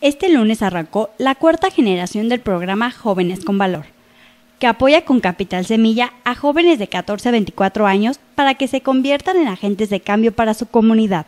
Este lunes arrancó la cuarta generación del programa Jóvenes con Valor, que apoya con Capital Semilla a jóvenes de 14 a 24 años para que se conviertan en agentes de cambio para su comunidad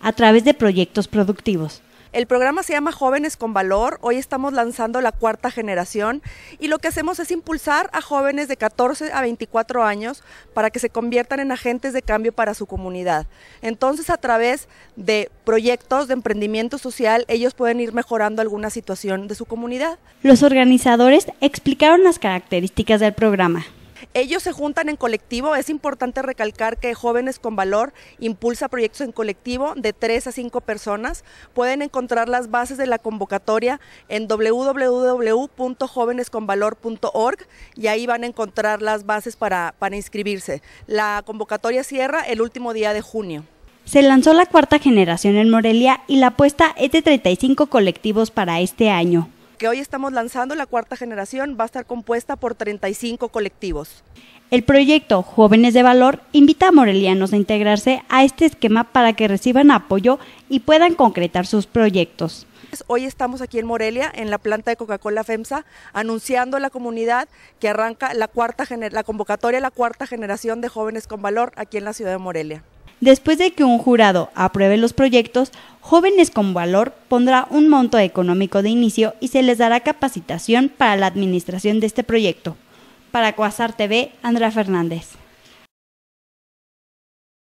a través de proyectos productivos. El programa se llama Jóvenes con Valor. Hoy estamos lanzando la cuarta generación y lo que hacemos es impulsar a jóvenes de 14 a 24 años para que se conviertan en agentes de cambio para su comunidad. Entonces, a través de proyectos de emprendimiento social, ellos pueden ir mejorando alguna situación de su comunidad. Los organizadores explicaron las características del programa. Ellos se juntan en colectivo. Es importante recalcar que Jóvenes con Valor impulsa proyectos en colectivo de tres a cinco personas. Pueden encontrar las bases de la convocatoria en www.jovenesconvalor.org y ahí van a encontrar las bases para, para inscribirse. La convocatoria cierra el último día de junio. Se lanzó la cuarta generación en Morelia y la apuesta es de 35 colectivos para este año que hoy estamos lanzando, la cuarta generación, va a estar compuesta por 35 colectivos. El proyecto Jóvenes de Valor invita a morelianos a integrarse a este esquema para que reciban apoyo y puedan concretar sus proyectos. Hoy estamos aquí en Morelia, en la planta de Coca-Cola FEMSA, anunciando a la comunidad que arranca la, cuarta la convocatoria la cuarta generación de jóvenes con valor aquí en la ciudad de Morelia. Después de que un jurado apruebe los proyectos, Jóvenes con Valor pondrá un monto económico de inicio y se les dará capacitación para la administración de este proyecto. Para Coazar TV, Andrea Fernández.